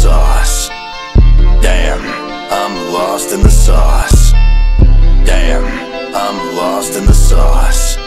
sauce. Damn, I'm lost in the sauce. Damn, I'm lost in the sauce.